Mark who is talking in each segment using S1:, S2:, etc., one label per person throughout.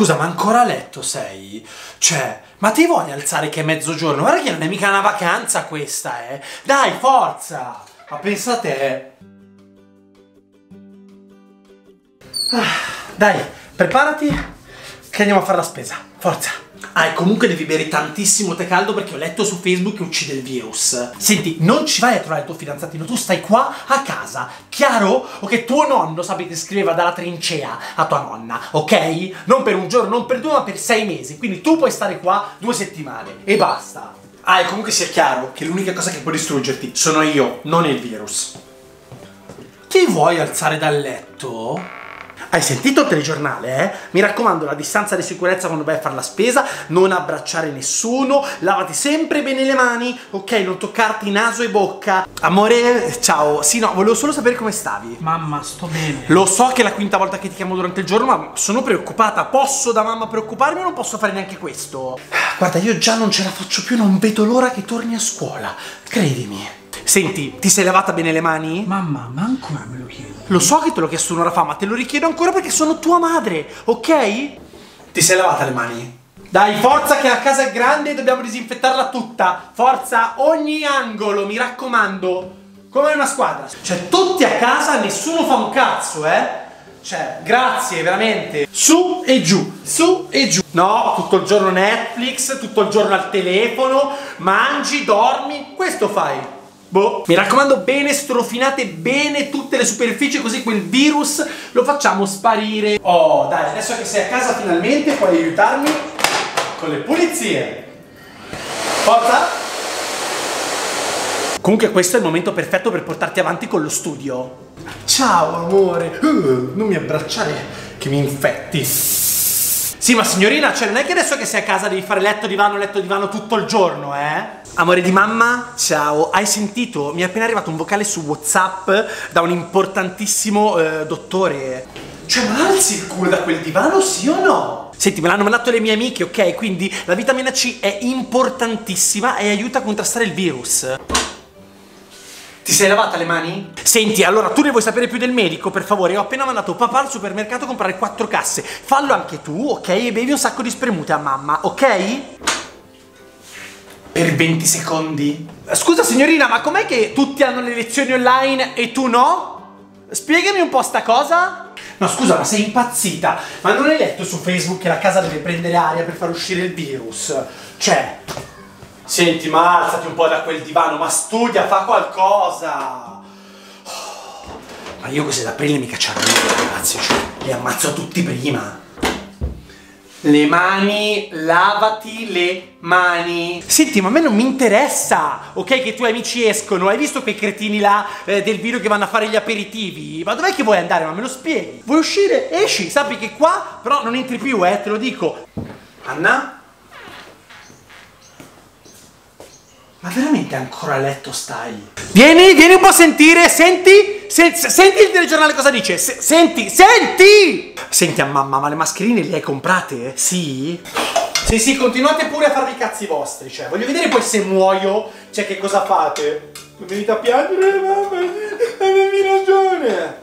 S1: Scusa, ma ancora a letto sei? Cioè, ma ti vuoi alzare che è mezzogiorno? Guarda che non è mica una vacanza questa, eh! Dai, forza! Ma pensa a te! Ah, dai, preparati che andiamo a fare la spesa. Forza! Ah, e comunque devi bere tantissimo tè caldo perché ho letto su Facebook che uccide il virus. Senti, non ci vai a trovare il tuo fidanzatino, tu stai qua a casa. Chiaro? O che tuo nonno, sapete, scriveva dalla trincea a tua nonna, ok? Non per un giorno, non per due, ma per sei mesi. Quindi tu puoi stare qua due settimane e basta. Ah, e comunque sia chiaro che l'unica cosa che può distruggerti sono io, non il virus. Ti vuoi alzare dal letto? Hai sentito il telegiornale, eh? Mi raccomando, la distanza di sicurezza quando vai a fare la spesa, non abbracciare nessuno, lavati sempre bene le mani, ok? Non toccarti naso e bocca. Amore, ciao. Sì, no, volevo solo sapere come stavi.
S2: Mamma, sto bene.
S1: Lo so che è la quinta volta che ti chiamo durante il giorno, ma sono preoccupata. Posso da mamma preoccuparmi o non posso fare neanche questo? Guarda, io già non ce la faccio più, non vedo l'ora che torni a scuola. Credimi. Senti, ti sei lavata bene le mani?
S2: Mamma, ma ancora me lo chiedo.
S1: Lo so che te l'ho chiesto un'ora fa, ma te lo richiedo ancora perché sono tua madre, ok? Ti sei lavata le mani? Dai, forza che la casa è grande e dobbiamo disinfettarla tutta. Forza, ogni angolo, mi raccomando. Come una squadra. Cioè, tutti a casa, nessuno fa un cazzo, eh? Cioè, grazie, veramente. Su e giù, su e giù. No, tutto il giorno Netflix, tutto il giorno al telefono, mangi, dormi, questo fai. Boh. Mi raccomando bene, strofinate bene tutte le superfici così quel virus lo facciamo sparire. Oh, dai, adesso che sei a casa finalmente puoi aiutarmi con le pulizie. Forza! Comunque questo è il momento perfetto per portarti avanti con lo studio. Ciao amore, uh, non mi abbracciare che mi infetti. Sì, ma signorina, cioè non è che adesso che sei a casa devi fare letto, divano, letto, divano tutto il giorno, eh? Amore di mamma, ciao. Hai sentito? Mi è appena arrivato un vocale su WhatsApp da un importantissimo eh, dottore. Cioè, ma alzi il culo da quel divano, sì o no? Senti, me l'hanno mandato le mie amiche, ok? Quindi la vitamina C è importantissima e aiuta a contrastare il virus. Ti sei lavata le mani? Senti, allora tu ne vuoi sapere più del medico, per favore? Ho appena mandato papà al supermercato a comprare quattro casse. Fallo anche tu, ok? E bevi un sacco di spremute a mamma, ok? Per 20 secondi. Scusa signorina, ma com'è che tutti hanno le lezioni online e tu no? Spiegami un po' sta cosa. No, scusa, ma sei impazzita? Ma non hai letto su Facebook che la casa deve prendere aria per far uscire il virus? Cioè, Senti, ma alzati un po' da quel divano, ma studia, fa qualcosa. Oh, ma io queste da pelle mica arrivo, ragazzi, cioè, li ammazzo tutti prima. Le mani, lavati le mani. Senti, ma a me non mi interessa, ok, che i tuoi amici escono. Hai visto quei cretini là eh, del video che vanno a fare gli aperitivi? Ma dov'è che vuoi andare? Ma me lo spieghi? Vuoi uscire? Esci, sappi che qua però non entri più, eh, te lo dico. Anna? Ma veramente ancora a letto stai? Vieni, vieni un po' a sentire, senti? Se, senti il telegiornale cosa dice? Se, senti, senti! Senti a mamma, ma le mascherine le hai comprate? Sì? Sì, sì, continuate pure a farvi i cazzi vostri, cioè, voglio vedere poi se muoio, cioè che cosa fate? Venite a piangere, mamma, avevi ragione!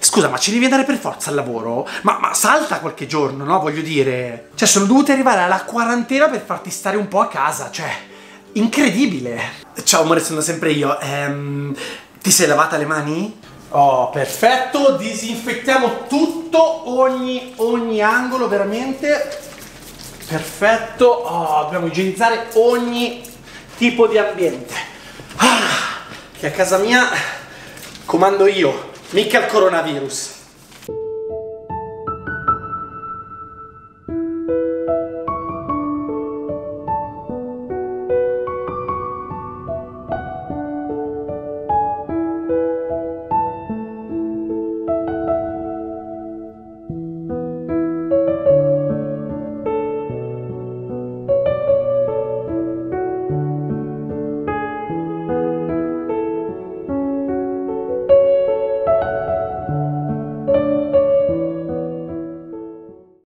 S1: Scusa, ma ci devi andare per forza al lavoro? Ma, ma, salta qualche giorno, no? Voglio dire. Cioè, sono dovuti arrivare alla quarantena per farti stare un po' a casa, cioè. Incredibile! Ciao amore, sono sempre io. Ehm, ti sei lavata le mani? Oh, perfetto, disinfettiamo tutto, ogni, ogni angolo, veramente. Perfetto, oh, dobbiamo igienizzare ogni tipo di ambiente. Ah, che a casa mia comando io, mica il coronavirus.